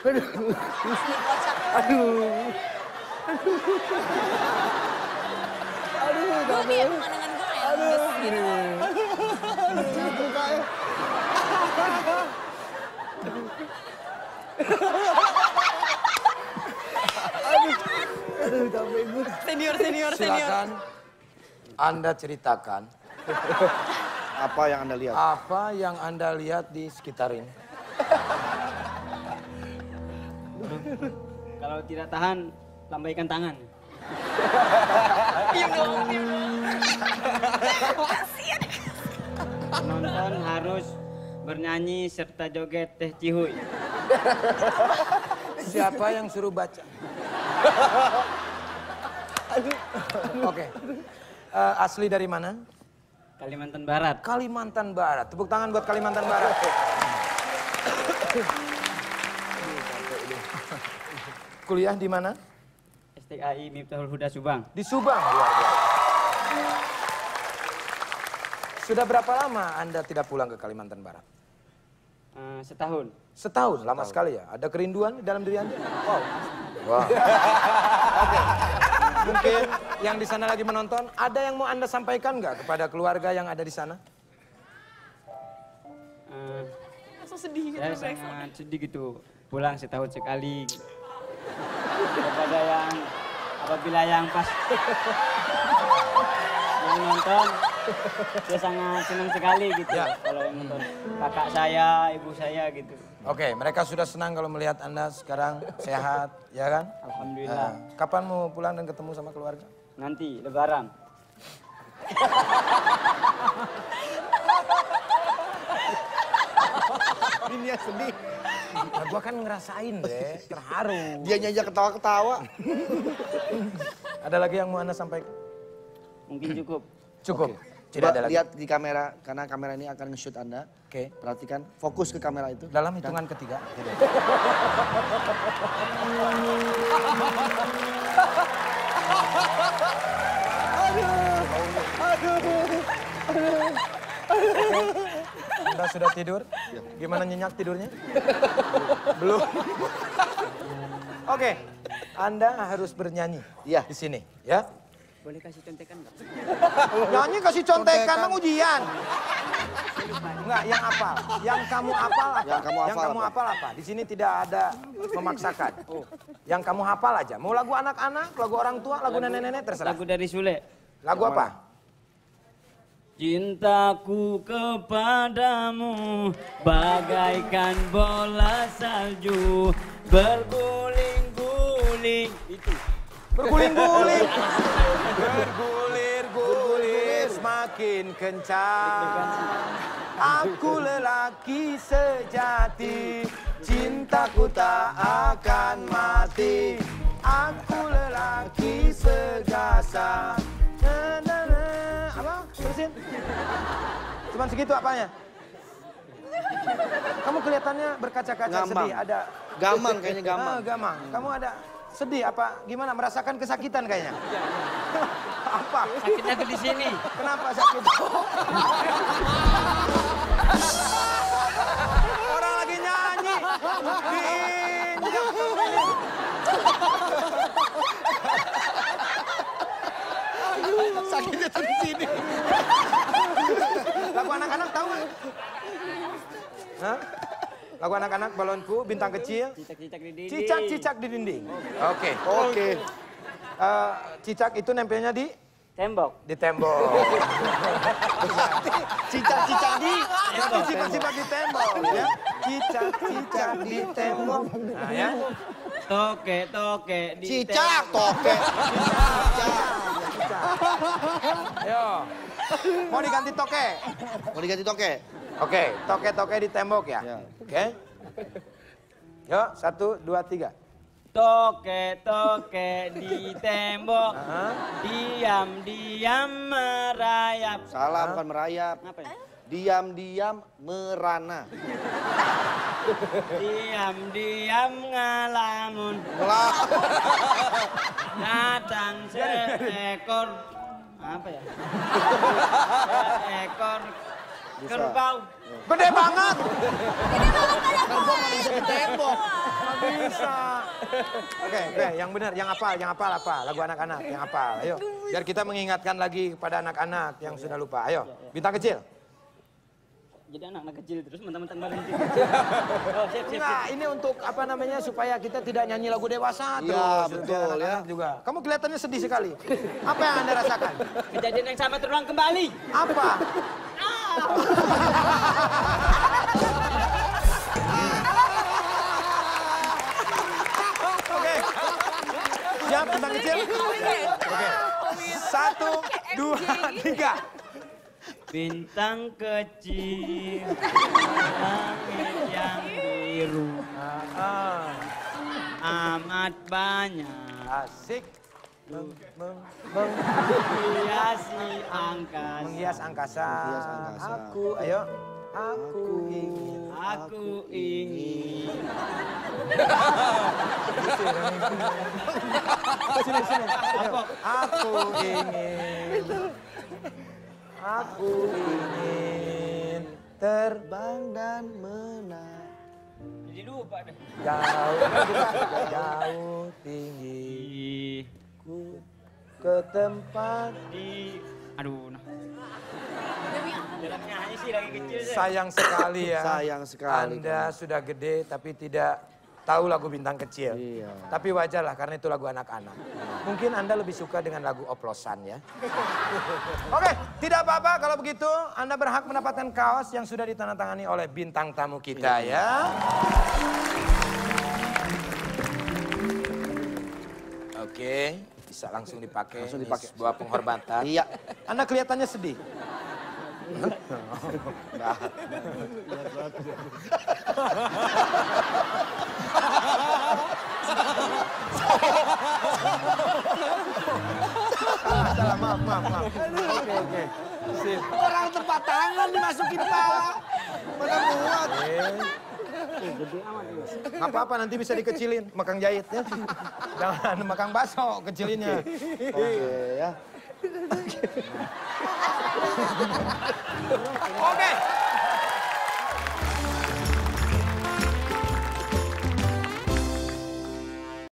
Aduh. Aduh, Gue biar pemandangan gue ya. Aduh, gitu. mukanya. Aduh, aduh, capek gue. Senior, senior, senior. Silakan Anda ceritakan Apa yang Anda lihat? apa yang Anda lihat di sekitar ini. Kalau tidak tahan, lambaikan tangan. Diem dong, diem dong. Kasian. Penonton harus bernyanyi serta joget teh cihuy. Siapa yang suruh baca? Oke. Eh, asli dari mana? Kalimantan Barat. Kalimantan Barat. Tepuk tangan buat Kalimantan Barat. Kuliah di mana? STKI Miftahul Huda Subang. Di Subang. Luar biasa. Sudah berapa lama Anda tidak pulang ke Kalimantan Barat? Eh, setahun. Setahun, lama sekali ya. Ada kerinduan di dalam diri Anda? Oh. Wah. Oke. Mungkin yang di sana lagi menonton, ada yang mau Anda sampaikan nggak kepada keluarga yang ada di sana? Eh, Langsung sedih gitu. saya sangat sedih gitu pulang setahun sekali. Kepada yang apabila yang pas yang nonton, saya sangat senang sekali gitu. Ya. Kalau yang nonton kakak saya, ibu saya gitu. Oke, mereka sudah senang kalau melihat Anda sekarang sehat, ya kan? Alhamdulillah. Nah, kapan mau pulang dan ketemu sama keluarga? Nanti Lebaran. Ini yang sedih. Nah, gua kan ngerasain deh, terharu. Dia nyanyi ketawa-ketawa. Ada lagi yang mau Anda sampaikan? Mungkin cukup. Cukup. Tidak Coba ada lagi. lihat di kamera, karena kamera ini akan nge-shoot Anda. Oke. Perhatikan, fokus ke kamera itu. Dalam hitungan ketiga. Tidak. Anda sudah tidur? Gimana nyenyak tidurnya? Belum. Oke, Anda harus bernyanyi Iya. di sini, ya. Boleh kasih contekan nggak? Nyanyi kasih contekan, mang ujian. Enggak, yang apal. Yang kamu apal apa? Yang kamu hafal kamu apa? hafal apa? Di sini tidak ada memaksakan. Yang kamu hafal aja. Mau lagu anak-anak, lagu orang tua, lagu nenek-nenek terserah. Lagu dari Sule. Lagu apa? Cintaku kepadamu bagaikan bola salju berguling-guling. Itu. Berguling-guling. Bergulir-gulir semakin kencang. Aku lelaki sejati, cintaku tak akan mati. Aku lelaki segasa. Terusin. Cuman segitu apanya? Kamu kelihatannya berkaca-kaca sedih. Ada Gamang kayaknya gamang. Ah, gamang. Kamu ada sedih apa? Gimana? Merasakan kesakitan kayaknya? apa? Sakitnya tuh di sini. Kenapa sakit? Orang lagi nyanyi. Diinjak. Sakitnya tuh di sini. Lagu anak-anak tahu nggak? Hah? Lagu anak-anak balonku, bintang kecil. Cicak-cicak di dinding. Cicak-cicak di dinding. Oke. Oke. Eh, cicak itu nempelnya di Tembok. di tembok. Cicak-cicak di. Berarti sifat-sifat di tembok ya. Cicak-cicak di tembok. Nah ya. Toke, toke di Cicak, toke. Ayo. Mau diganti toke? Mau diganti toke? Oke, toke-toke di tembok ya. Ya. Oke. Yuk, satu, dua, tiga. Toke, toke di tembok. Hah? Diam, diam merayap. Salah, bukan merayap. Apa ya? Diam-diam merana. Diam, diam ngalamun. Datang seekor apa ya? Seekor. Kerbau. Gede banget. Ntar gua nggak bisa di tembok. Nggak bisa. Oke, oke, yang benar, yang apa, yang apa, apa, lagu anak-anak, yang apa, ayo. Biar kita mengingatkan lagi kepada anak-anak yang sudah lupa, ayo. Bintang kecil. Jadi anak-anak kecil terus mentang-mentang berhenti. Oh, siap, siap, siap. Enggak, ini untuk apa namanya supaya kita tidak nyanyi lagu dewasa terus. Iya, biar betul, anak-anak ya. juga. Kamu kelihatannya sedih sekali. Apa yang Anda rasakan? Kejadian yang sama terulang kembali. Apa? Oke. Siap bintang kecil? Oke. Satu, dua, tiga. Bintang kecil, langit yang biru, Ah, amat banyak. asik. Meng, meng, Menghiasi angkasa. menghias angkasa. Menghias angkasa. Aku, ayo. Aku ingin. Aku ingin Sini, sini. Ayo. Aku ingin. Aku ingin terbang Bang dan menang. jadi lupa deh. jauh, jauh tinggi ke tempat di, aduh, nah. Sayang sekali ya. Sayang sekali Anda sudah gede tapi tidak tahu lagu bintang kecil. Iya. Tapi wajar lah karena itu lagu anak-anak. Mungkin Anda lebih suka dengan lagu oplosan ya. Oke, tidak apa-apa kalau begitu Anda berhak mendapatkan kaos yang sudah ditandatangani oleh bintang tamu kita ya. Oke, bisa langsung dipakai. Langsung dipakai. Sebuah penghormatan. Iya. Anda kelihatannya sedih. Salah, salah, maaf, maaf, maaf. Oke, oke. Sip. Orang tepat tangan dimasukin pala. Mana muat. Nggak apa-apa, nanti bisa dikecilin. Makang jahit ya. Jangan makang baso, kecilinnya. Oke ya.